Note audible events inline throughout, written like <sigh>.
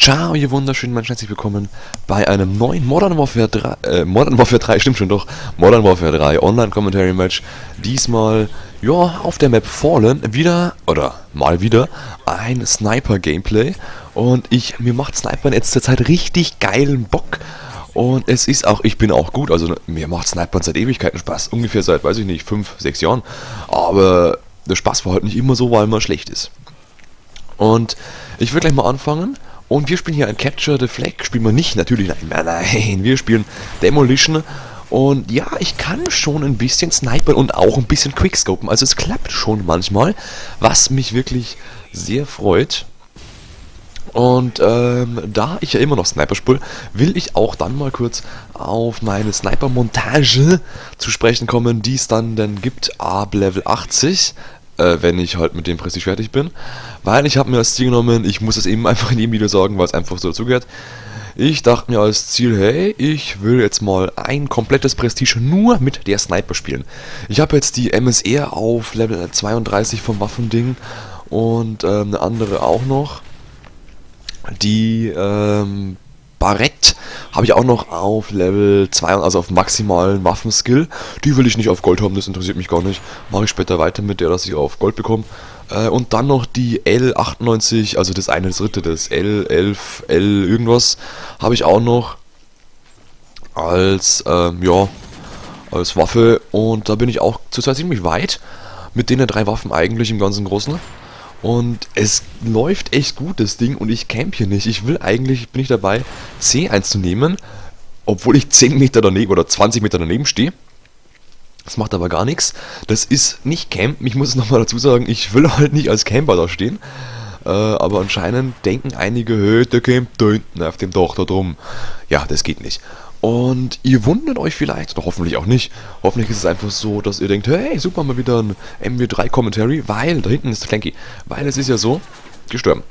Ciao, ihr wunderschönen Menschen, herzlich willkommen bei einem neuen Modern Warfare 3, äh, Modern Warfare 3, <laughs> stimmt schon doch, Modern Warfare 3 Online-Commentary-Match. Diesmal, ja, auf der Map Fallen, wieder, oder mal wieder, ein Sniper-Gameplay. Und ich, mir macht Snipern jetzt zurzeit richtig geilen Bock. Und es ist auch, ich bin auch gut, also mir macht Snipern seit Ewigkeiten Spaß, ungefähr seit, weiß ich nicht, 5, 6 Jahren. Aber der Spaß war halt nicht immer so, weil man schlecht ist. Und ich will gleich mal anfangen. Und wir spielen hier ein Capture the Flag. Spielen wir nicht, natürlich, nein, nein, nein. Wir spielen Demolition. Und ja, ich kann schon ein bisschen snipern und auch ein bisschen quickscopen. Also es klappt schon manchmal, was mich wirklich sehr freut. Und ähm, da ich ja immer noch Sniper spiele, will ich auch dann mal kurz auf meine Sniper-Montage zu sprechen kommen, die es dann denn gibt ab Level 80 äh, wenn ich halt mit dem Prestige fertig bin. Weil ich habe mir als Ziel genommen, ich muss es eben <laughs> einfach in jedem Video sagen, weil es einfach so dazugehört. Ich dachte mir als Ziel, hey, ich will jetzt mal ein komplettes Prestige nur mit der Sniper spielen. Ich habe jetzt die MSR auf Level 32 vom Waffending und ähm, eine andere auch noch. Die ähm, Barrett habe ich auch noch auf Level 2, also auf maximalen Waffenskill. Die will ich nicht auf Gold haben, das interessiert mich gar nicht. Mache ich später weiter mit der, dass ich auf Gold bekomme. Äh, und dann noch die L98, also das eine, das dritte, das L11, L irgendwas, habe ich auch noch als, ähm, ja, als Waffe. Und da bin ich auch zurzeit ziemlich weit mit den drei Waffen eigentlich im ganzen Großen. Und es läuft echt gut, das Ding, und ich camp hier nicht. Ich will eigentlich, bin ich dabei, C1 zu nehmen, obwohl ich 10 Meter daneben oder 20 Meter daneben stehe. Das macht aber gar nichts. Das ist nicht Campen. Ich muss es nochmal dazu sagen, ich will halt nicht als Camper da stehen. Äh, aber anscheinend denken einige, hey, der campt da hinten auf dem Dach da drum. Ja, das geht nicht. Und ihr wundert euch vielleicht, oder hoffentlich auch nicht, hoffentlich ist es einfach so, dass ihr denkt, hey, super, mal wieder ein MW3-Commentary, weil, da hinten ist Flanky, weil es ist ja so, gestorben.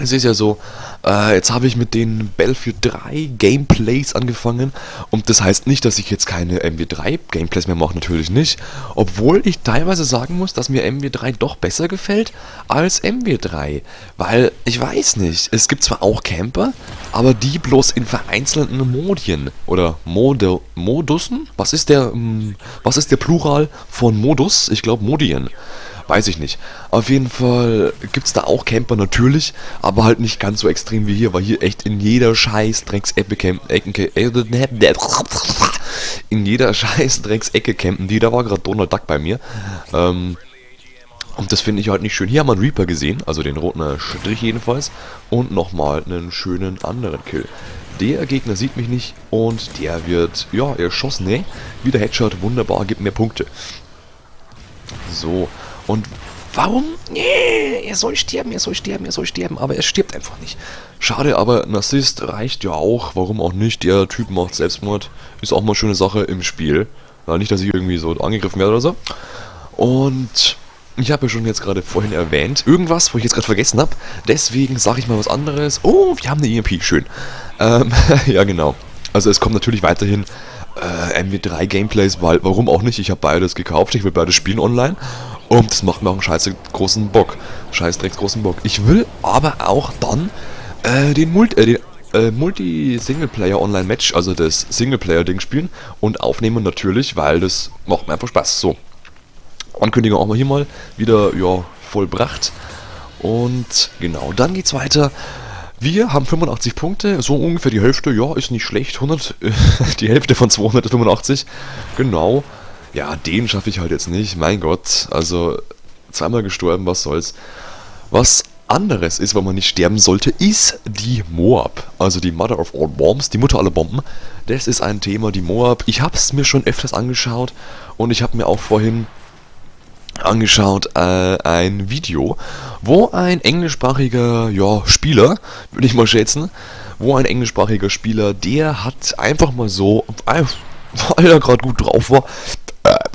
Es ist ja so, äh, jetzt habe ich mit den Battlefield 3 Gameplays angefangen und das heißt nicht, dass ich jetzt keine MW3 Gameplays mehr mache, natürlich nicht. Obwohl ich teilweise sagen muss, dass mir MW3 doch besser gefällt als MW3. Weil, ich weiß nicht, es gibt zwar auch Camper, aber die bloß in vereinzelten Modien oder Mode, Modussen? Was ist der, hm, was ist der Plural von Modus? Ich glaube Modien. Weiß ich nicht. Auf jeden Fall gibt es da auch Camper natürlich, aber halt nicht ganz so extrem wie hier, weil hier echt in jeder scheiß Drecksecke campen. In jeder scheiß Drecksecke campen die. Da war gerade Donald Duck bei mir. Ähm, und das finde ich halt nicht schön. Hier haben wir einen Reaper gesehen, also den roten Strich jedenfalls. Und nochmal einen schönen anderen Kill. Der Gegner sieht mich nicht und der wird, ja, erschossen. Ne, wieder Headshot, wunderbar, gibt mir Punkte. So, und warum? Nee, er soll sterben, er soll sterben, er soll sterben, aber er stirbt einfach nicht. Schade, aber ein reicht ja auch, warum auch nicht. Der Typ macht Selbstmord, ist auch mal eine schöne Sache im Spiel. Ja, nicht, dass ich irgendwie so angegriffen werde oder so. Und ich habe ja schon jetzt gerade vorhin erwähnt, irgendwas, wo ich jetzt gerade vergessen habe. Deswegen sage ich mal was anderes. Oh, wir haben eine EMP, schön. Ähm, <laughs> ja, genau. Also es kommt natürlich weiterhin äh, MW3 Gameplays, weil warum auch nicht? Ich habe beides gekauft, ich will beides spielen online. Und das macht mir auch einen scheiße großen Bock. Scheißdrecks großen Bock. Ich will aber auch dann äh, den, Multi, äh, den äh, Multi-Singleplayer-Online-Match, also das Singleplayer-Ding spielen und aufnehmen natürlich, weil das macht mir einfach Spaß. So. Ankündigung auch mal hier mal wieder, ja, vollbracht. Und genau, dann geht's weiter. Wir haben 85 Punkte, so ungefähr die Hälfte, ja, ist nicht schlecht. 100, <laughs> die Hälfte von 285, genau. Ja, den schaffe ich halt jetzt nicht, mein Gott. Also, zweimal gestorben, was soll's. Was anderes ist, weil man nicht sterben sollte, ist die Moab. Also die Mother of All Bombs, die Mutter aller Bomben. Das ist ein Thema, die Moab. Ich habe es mir schon öfters angeschaut und ich habe mir auch vorhin angeschaut äh, ein Video, wo ein englischsprachiger ja, Spieler, würde ich mal schätzen, wo ein englischsprachiger Spieler, der hat einfach mal so, <laughs> weil er gerade gut drauf war,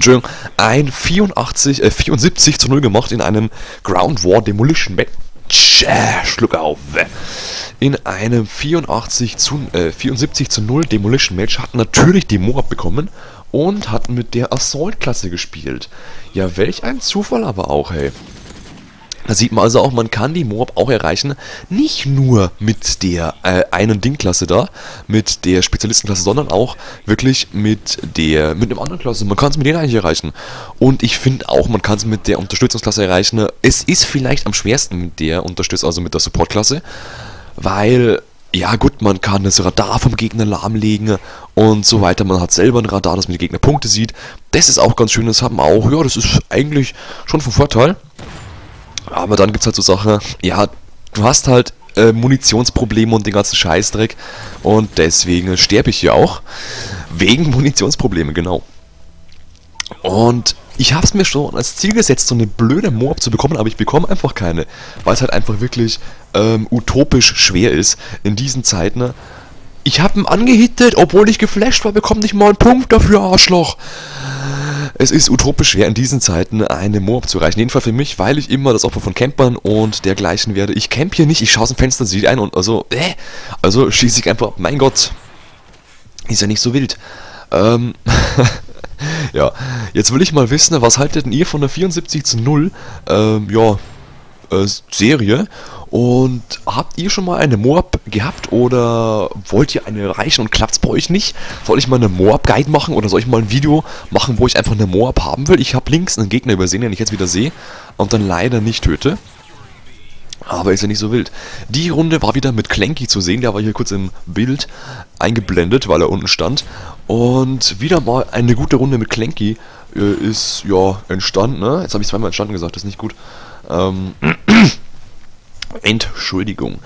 Entschuldigung, ein 84, äh, 74 zu 0 gemacht in einem Ground War Demolition Match. Schluck auf. In einem 84 zu, äh, 74 zu 0 Demolition Match hat natürlich die Moab bekommen und hat mit der Assault-Klasse gespielt. Ja, welch ein Zufall aber auch, hey. Da sieht man also auch, man kann die Moab auch erreichen, nicht nur mit der äh, einen Ding-Klasse da, mit der Spezialistenklasse, sondern auch wirklich mit der mit einem anderen Klasse. Man kann es mit denen eigentlich erreichen. Und ich finde auch, man kann es mit der Unterstützungsklasse erreichen. Es ist vielleicht am schwersten mit der Unterstützung, also mit der Support-Klasse, weil ja gut, man kann das Radar vom Gegner lahmlegen und so weiter. Man hat selber ein Radar, das mit den Gegner Punkte sieht. Das ist auch ganz schön, das haben auch. Ja, das ist eigentlich schon von Vorteil. Aber dann gibt es halt so Sachen, ja, du hast halt äh, Munitionsprobleme und den ganzen Scheißdreck. Und deswegen sterbe ich hier auch. Wegen <laughs> Munitionsprobleme, genau. Und ich habe es mir schon als Ziel gesetzt, so eine blöde Moab zu bekommen, aber ich bekomme einfach keine. Weil es halt einfach wirklich ähm, utopisch schwer ist in diesen Zeiten. Ich habe ihn angehittet, obwohl ich geflasht war, bekomme nicht mal einen Punkt dafür, Arschloch. Es ist utopisch schwer in diesen Zeiten eine Moab zu erreichen. Jedenfalls für mich, weil ich immer das Opfer von Campern und dergleichen werde. Ich camp hier nicht, ich schaue aus dem Fenster, sehe ein und also, äh, also schieße ich einfach. Mein Gott, ist ja nicht so wild. Ähm, <laughs> ja, jetzt will ich mal wissen, was haltet denn ihr von der 74 zu 0, ähm, ja, äh, Serie? Und habt ihr schon mal eine Moab gehabt oder wollt ihr eine erreichen und klappt es bei euch nicht? Soll ich mal eine Moab-Guide machen oder soll ich mal ein Video machen, wo ich einfach eine Moab haben will? Ich habe links einen Gegner übersehen, den ich jetzt wieder sehe und dann leider nicht töte. Aber ist ja nicht so wild. Die Runde war wieder mit Clanky zu sehen, der war hier kurz im Bild eingeblendet, weil er unten stand. Und wieder mal eine gute Runde mit Clanky äh, ist, ja, entstanden, ne? Jetzt habe ich zweimal entstanden gesagt, das ist nicht gut. Ähm, <clears throat> Entschuldigung.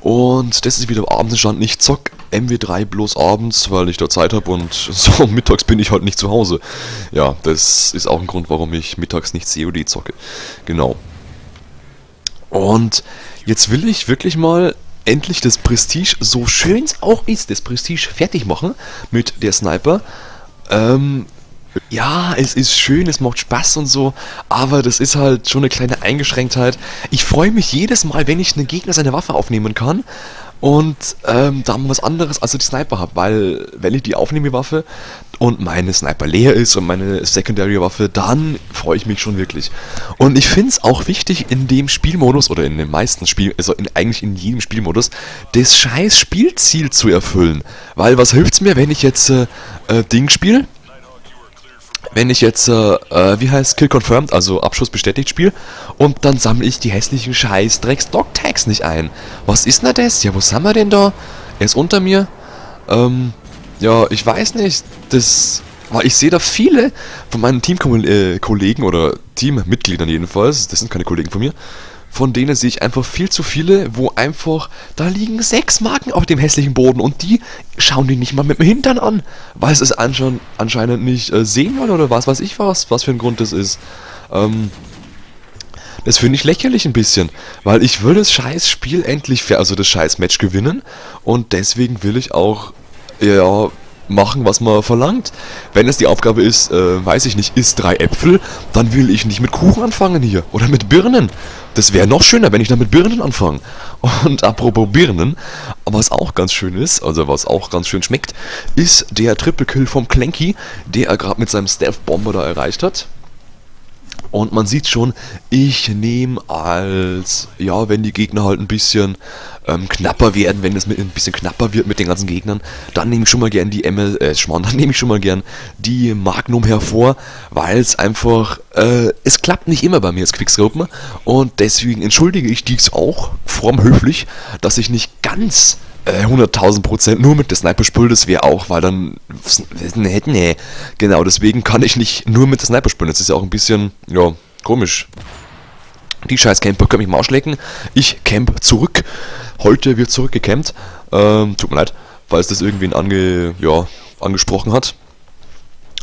Und das ist wieder abends entstanden. Ich zock MW3 bloß abends, weil ich da Zeit habe und <laughs> so mittags bin ich halt nicht zu Hause. Ja, das ist auch ein Grund, warum ich mittags nicht COD zocke. Genau. Und jetzt will ich wirklich mal endlich das Prestige, so schön es auch ist, das Prestige fertig machen mit der Sniper. Ähm, ja, es ist schön, es macht Spaß und so, aber das ist halt schon eine kleine Eingeschränktheit. Ich freue mich jedes Mal, wenn ich einen Gegner seine Waffe aufnehmen kann und ähm, da was anderes als die Sniper habe, weil wenn ich die aufnehme, Waffe, und meine Sniper leer ist und meine Secondary Waffe, dann freue ich mich schon wirklich. Und ich finde es auch wichtig in dem Spielmodus oder in den meisten Spiel, also in, eigentlich in jedem Spielmodus, das scheiß Spielziel zu erfüllen. Weil was hilft's mir, wenn ich jetzt äh, äh, Ding spiele? Wenn ich jetzt, äh, äh, wie heißt Kill Confirmed, also Abschuss bestätigt spiele, und dann sammle ich die hässlichen scheiß Drecks Dog Tags nicht ein. Was ist denn das? Ja, wo sind wir denn da? Er ist unter mir. Ähm, ja, ich weiß nicht. Das, weil ich sehe da viele von meinen Teamkollegen äh, oder Teammitgliedern jedenfalls, das sind keine Kollegen von mir, von denen sehe ich einfach viel zu viele, wo einfach, da liegen sechs Marken auf dem hässlichen Boden und die schauen die nicht mal mit dem Hintern an, weil es es anschein anscheinend nicht äh, sehen wollen oder was weiß ich was, was für ein Grund das ist. Ähm, das finde ich lächerlich ein bisschen, weil ich will das scheiß Spiel endlich, also das scheiß Match gewinnen und deswegen will ich auch, ja, machen, was man verlangt. Wenn es die Aufgabe ist, äh, weiß ich nicht, isst drei Äpfel, dann will ich nicht mit Kuchen anfangen hier. Oder mit Birnen. Das wäre noch schöner, wenn ich dann mit Birnen anfange. Und apropos Birnen, was auch ganz schön ist, also was auch ganz schön schmeckt, ist der Triple Kill vom Clanky, der er gerade mit seinem Stealth Bomber da erreicht hat. Und man sieht schon, ich nehme als, ja, wenn die Gegner halt ein bisschen ähm, knapper werden, wenn es mit, ein bisschen knapper wird mit den ganzen Gegnern, dann nehme ich schon mal gern die ML, äh, Schmarrn, <laughs> dann nehme ich schon mal gern die Magnum hervor, weil es einfach, äh, es klappt nicht immer bei mir als Quickscopen und deswegen entschuldige ich dies auch, fromm höflich, dass ich nicht ganz 100.000 äh, Prozent nur mit der Sniper spüle, das wäre auch, weil dann. Nee, nee. Genau, deswegen kann ich nicht nur mit der Sniper spülen. Das ist ja auch ein bisschen, ja, komisch. Die scheiß Camper können mich mal ausschlecken. Ich camp zurück. Heute wird zurückgecampt. Ähm, tut mir leid, falls das irgendwen ange, ja, angesprochen hat.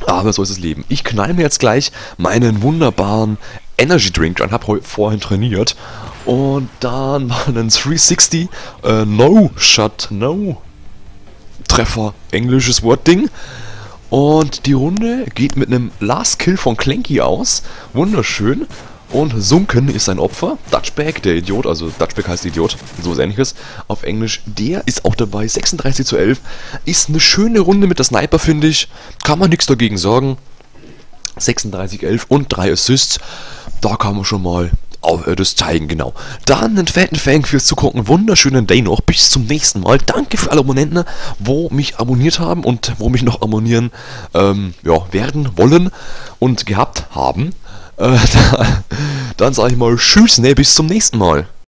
Aber so ist das Leben. Ich knall mir jetzt gleich meinen wunderbaren Energy Drink und habe vorhin trainiert. Und dann war ein 360 äh, No Shot No Treffer, englisches Wortding. Und die Runde geht mit einem Last Kill von Clanky aus. Wunderschön. Und Sunken ist sein Opfer. Dutchback, der Idiot, also Dutchback heißt Idiot, so ähnliches auf Englisch. Der ist auch dabei. 36 zu 11. Ist eine schöne Runde mit der Sniper, finde ich. Kann man nichts dagegen sagen. 36, 11 und 3 Assists. Da kann man schon mal das zeigen, genau. Dann einen fetten Thank fürs Zugucken, wunderschönen Day noch, bis zum nächsten Mal. Danke für alle Abonnenten, wo mich abonniert haben und wo mich noch abonnieren ähm, ja, werden, wollen und gehabt haben. Äh, <laughs> dann sage ich mal Tschüss, ne, bis zum nächsten Mal.